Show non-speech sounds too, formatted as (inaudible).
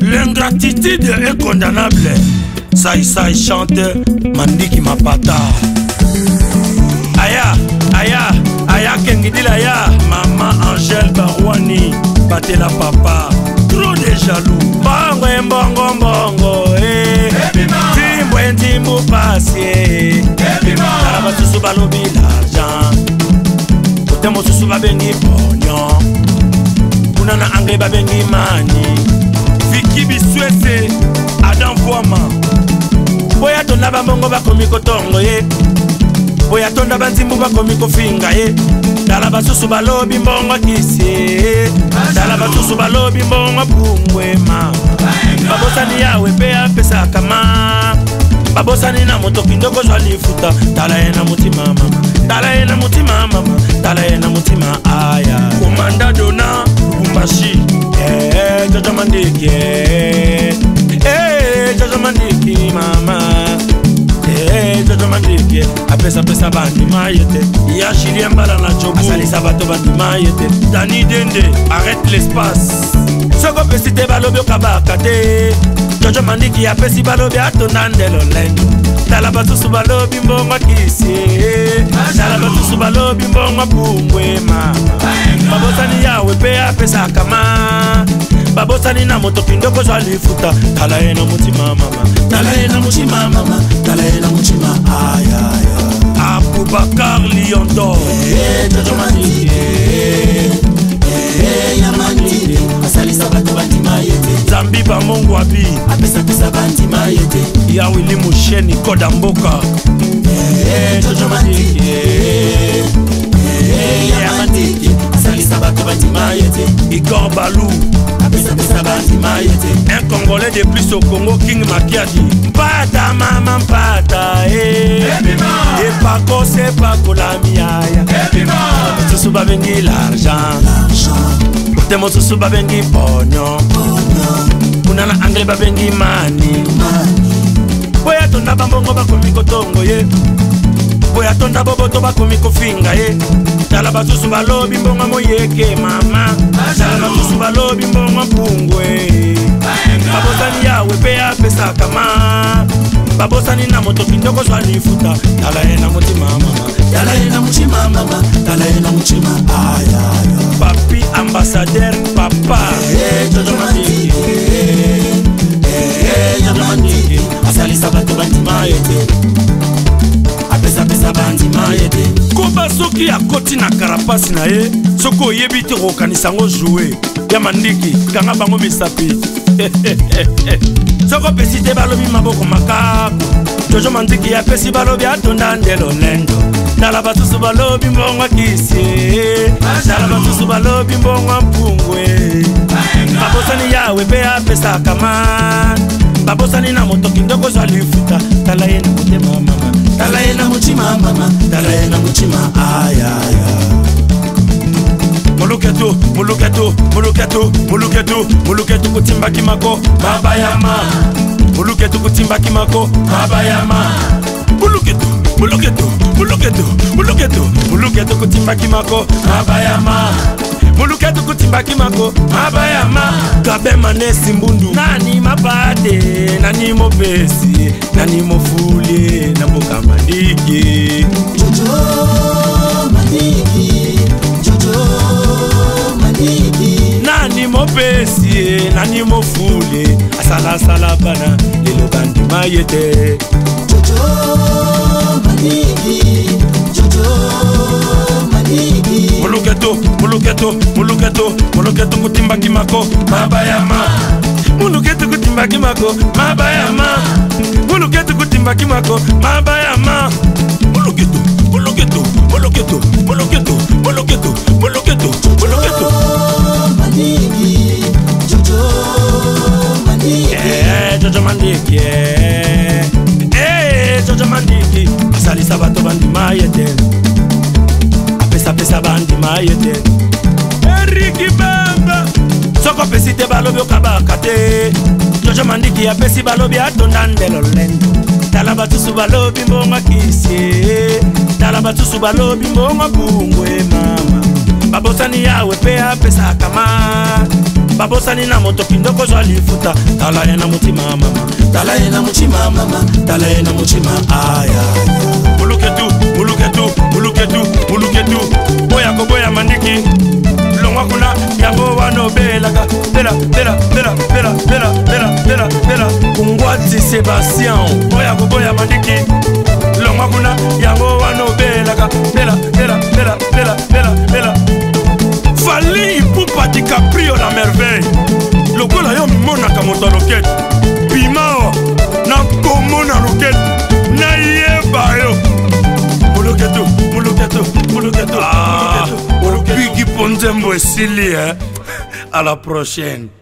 L'ingratitude est condamnable. Saï Saï chante Mandiki Mapata. Aya, Aya, Aya Kengidil Aya, Maman Angèle Barouani, Batela Papa. Trop de jaloux. Bongo et eh. bongo bongo. Timbo et timbo passé. Tala basusu balobi l'argent. Kote mosusu babengi pognon. kuna na anglais babengi mani viki biswese adam voama boya tonda bambongo bakomi kotongo ye boya tonda banzimbu bakomi kofinga ye tala basusu balobi mbongo kisi tala basusu balobi mbongo bungwema babosani yawe mpe apesaka ma babosani na moto kindoko zwa lifuta tala ye na motima ye apesapesa bandima ye te ya julien mbala na jobu asalisa bato bandima ye te dani dende arrête l'espace soki opesi te balobi okabaka te jojo mandiki apesi balobi atonda ndelo lendo tala basusu balobi mbongo kisi tala basusu balobi mbongo bungwema babosani yawe mpe apesaka ma babosani na moto kindoko ozwa lifuta tala ye na motima mama tala ye na motima mama tala ye na motima aya bakar liondor eh, eh, eh, asalisa bato bandima ye te zambi bamongo abi apesapesa bandima ye te yaweli mosheni koda mboka jojo matiki ya matiki asalisa bato bandima ye te igor balou nsima ye te un congolais de plus au congo king makiaki mpata mama mpata e eh. epakose epakola miaya mosusu babengi l'argent ote mosusu babengi ponyo kuna na anglais babengi mani po ya tonda bambongo bakomi kotongo ye boye atonda boboto bakomi kofinga ye eh. tala basusu balobi mbongo moyeke mama tala basusu balobi mbongo mpungwe eh. babosani yawe mpe apesaka ma babosani na moto kitoko zwa lifuta tala ye na motima mama tala ye na motima mama tala ye na motima ayaya papi ambassader papa jojomatiki eh, jojomatiki asalisa bato bandima ye te soki akoti na karapasi na ye soki oyebi te kokanisa yango joue ya mandiki kanga bango misapi (laughs) soki opesi te balobi maboko makaku jojo mandiki apesi balobi atonda ndelo lendo tala basusu balobi mbongo kisi tala basusu balobi mbongo mpungwe babosani yawe mpe apesaka mani babosani na moto kindoko zwa lifuta tala ye na motema mama tala ye na motima mama tala ye na motima ayaya moluketo moluketo moluketo moluketo moluketo kotimbaki mako mabayama moluketo kotimbaki mako mabayama moluketo moluketo moluketo moluketo moluketo kotimbaki mako mabayama muluka tukutimbaki mako mabayama gabe manesi mbundu nani mapate nani mopesi nani mofulie na mboka madiki jojo madiki jojo madiki nani mopesi nani mofule asalasala bana lelo bandima ye te jojo madiki jojo madiki muluketo muluketo muluketo ngutimbaki mako mabayama muluketo ngutimbaki mako mabayama muluketo ngutimbaki mako mabayama muluketo muluketo muluketo muluketo muluketo muluketo muluketo maniki jojo maniki eh jojo maniki eh. eh jojo maniki asalisa bato bandima ye te apesapesa bandima ye te mandiki banga soki opesi te balobi okabaka te jojo mandiki apesi balobi atonda ndelo lendo tala batusu balobi mbongo kisie tala batusu balobi mbongo bungwe mama babosani yawe mpe apesaka ma babosani na moto kindoko zwa lifuta tala ye na motima mama tala ye na motima mama tala ye na motima aya ah, yeah. olobelaka tela tela tela tela tela tela tela tela kongwati sebastian oya koboya mandiki longwa kuna yango wana obelaka tela tela tela tela tela tela fali pupa dicaprio la merveille lokola yo monaka moto lokete pimao nakomona lokete nayeba yo moloketo moloketo moloketo ah, opiki mpo nzembo esili e eh? à la prochaine.